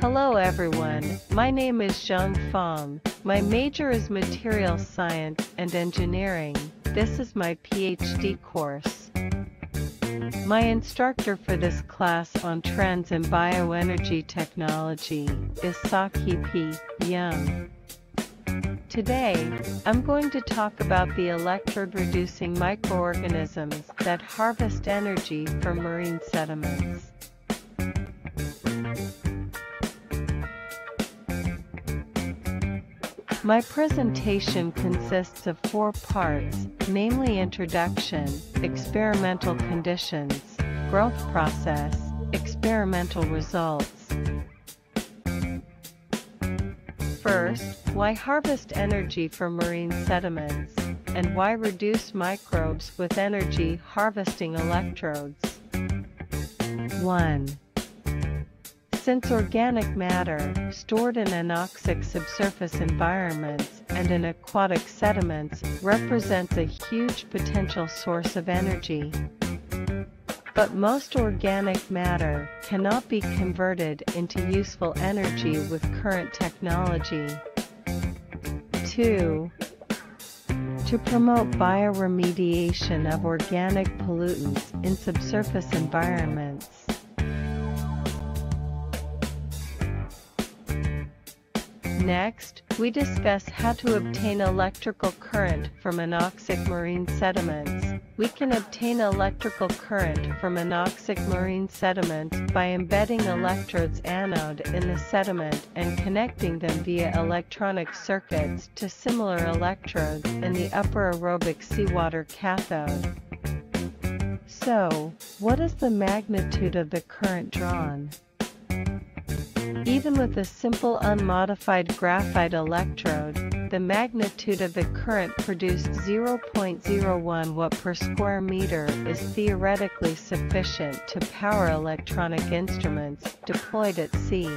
Hello everyone, my name is Zhang Fang. My major is material science and engineering. This is my PhD course. My instructor for this class on trends in bioenergy technology is Sokhee P. Jung. Today, I'm going to talk about the electrode-reducing microorganisms that harvest energy from marine sediments. My presentation consists of four parts, namely introduction, experimental conditions, growth process, experimental results. First, why harvest energy from marine sediments, and why reduce microbes with energy harvesting electrodes. 1. Since organic matter, stored in anoxic subsurface environments and in aquatic sediments, represents a huge potential source of energy, but most organic matter cannot be converted into useful energy with current technology. 2. To promote bioremediation of organic pollutants in subsurface environments. Next, we discuss how to obtain electrical current from anoxic marine sediments. We can obtain electrical current from anoxic marine sediments by embedding electrodes anode in the sediment and connecting them via electronic circuits to similar electrodes in the upper aerobic seawater cathode. So, what is the magnitude of the current drawn? Even with a simple unmodified graphite electrode, the magnitude of the current produced 0.01 watt per square meter is theoretically sufficient to power electronic instruments deployed at sea.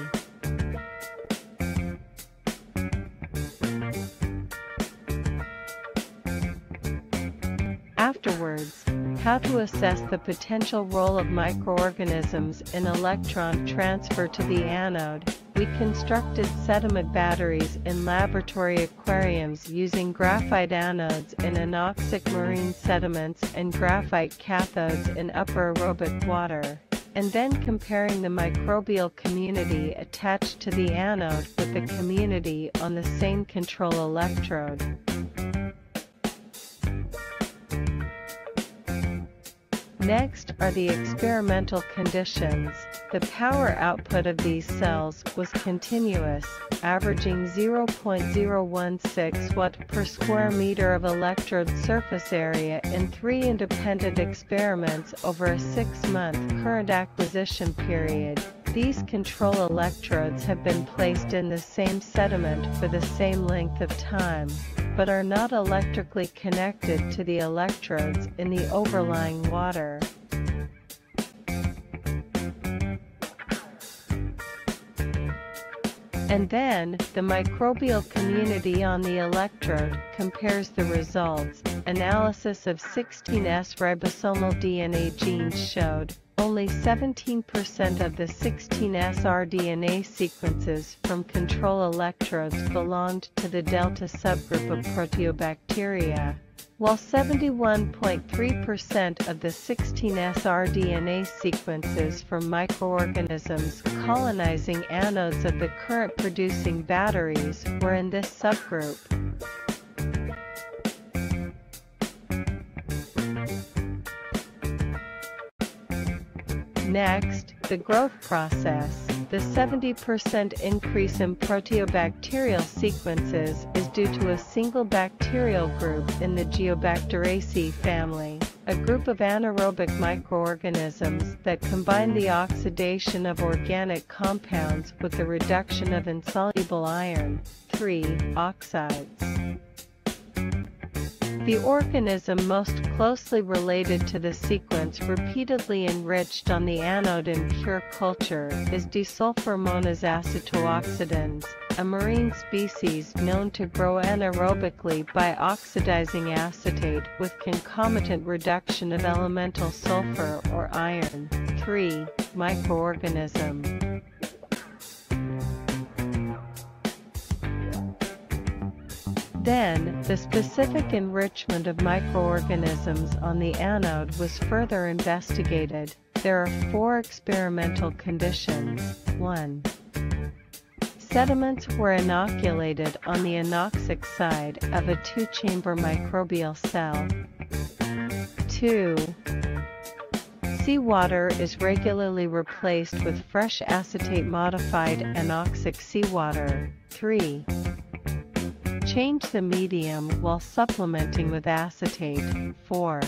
Afterwards, how to assess the potential role of microorganisms in electron transfer to the anode. We constructed sediment batteries in laboratory aquariums using graphite anodes in anoxic marine sediments and graphite cathodes in upper aerobic water and then comparing the microbial community attached to the anode with the community on the same control electrode. Next are the experimental conditions. The power output of these cells was continuous, averaging 0.016 watt per square meter of electrode surface area in three independent experiments over a six-month current acquisition period. These control electrodes have been placed in the same sediment for the same length of time but are not electrically connected to the electrodes in the overlying water. And then, the microbial community on the electrode compares the results. Analysis of 16S ribosomal DNA genes showed only 17% of the 16S rDNA sequences from control electrodes belonged to the delta subgroup of proteobacteria, while 71.3% of the 16S rDNA sequences from microorganisms colonizing anodes of the current-producing batteries were in this subgroup. Next, the growth process. The 70% increase in proteobacterial sequences is due to a single bacterial group in the Geobacteraceae family, a group of anaerobic microorganisms that combine the oxidation of organic compounds with the reduction of insoluble iron, 3 oxides. The mm. organism most closely related to the sequence repeatedly enriched on the anode in pure culture is Desulfuromonas acetoxidans, a marine species known to grow anaerobically by oxidizing acetate with concomitant reduction of elemental sulfur or iron. 3. Microorganism Then, the specific enrichment of microorganisms on the anode was further investigated. There are four experimental conditions. 1. Sediments were inoculated on the anoxic side of a two-chamber microbial cell. 2. Seawater is regularly replaced with fresh acetate-modified anoxic seawater. 3. Change the medium while supplementing with acetate. 4.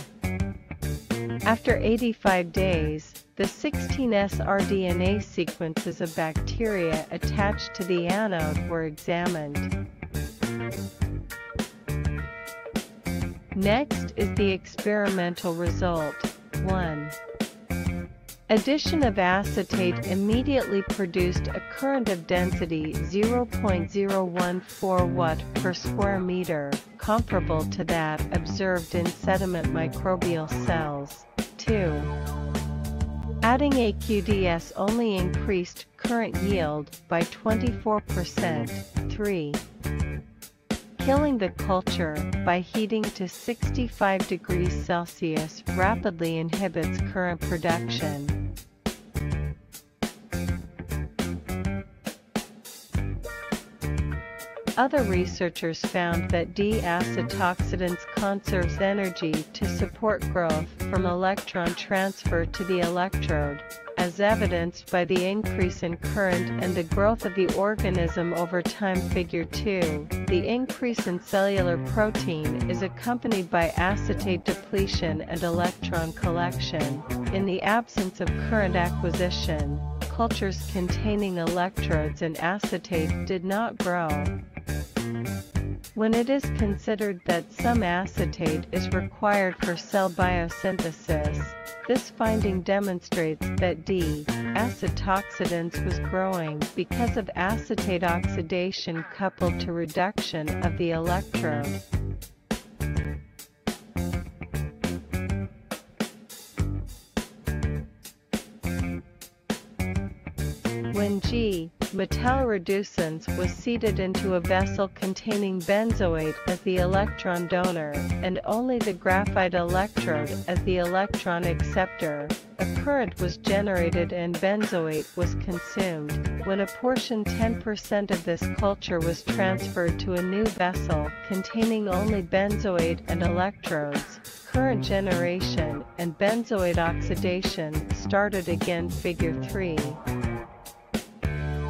After 85 days, the 16S rDNA sequences of bacteria attached to the anode were examined. Next is the experimental result. 1. Addition of acetate immediately produced a current of density 0.014 watt per square meter, comparable to that observed in sediment microbial cells. 2. Adding AQDS only increased current yield by 24%. 3. Killing the culture by heating to 65 degrees Celsius rapidly inhibits current production. Other researchers found that D. acetoxidans conserves energy to support growth from electron transfer to the electrode, as evidenced by the increase in current and the growth of the organism over time Figure 2. The increase in cellular protein is accompanied by acetate depletion and electron collection. In the absence of current acquisition, cultures containing electrodes and acetate did not grow. When it is considered that some acetate is required for cell biosynthesis, this finding demonstrates that D. acetoxidans was growing because of acetate oxidation coupled to reduction of the electrode. When G metalloreducens was seeded into a vessel containing benzoate as the electron donor, and only the graphite electrode as the electron acceptor. A current was generated and benzoate was consumed. When a portion 10% of this culture was transferred to a new vessel containing only benzoate and electrodes, current generation and benzoate oxidation started again figure 3.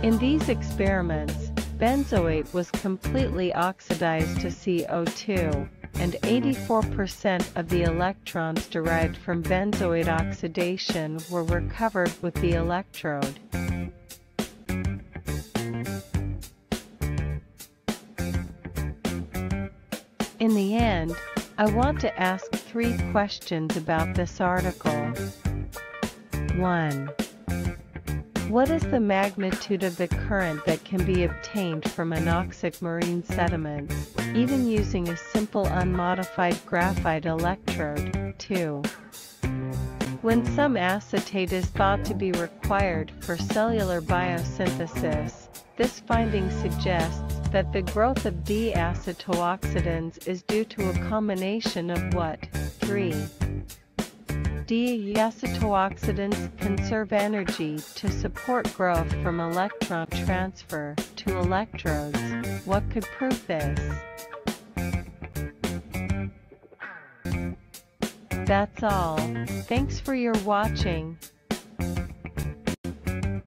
In these experiments, benzoate was completely oxidized to CO2, and 84% of the electrons derived from benzoate oxidation were recovered with the electrode. In the end, I want to ask three questions about this article. 1. What is the magnitude of the current that can be obtained from anoxic marine sediments, even using a simple unmodified graphite electrode? 2. When some acetate is thought to be required for cellular biosynthesis, this finding suggests that the growth of D. acetoxidans is due to a combination of what? 3. D. acetoxidans conserve energy to support growth from electron transfer to electrodes. What could prove this? That's all. Thanks for your watching.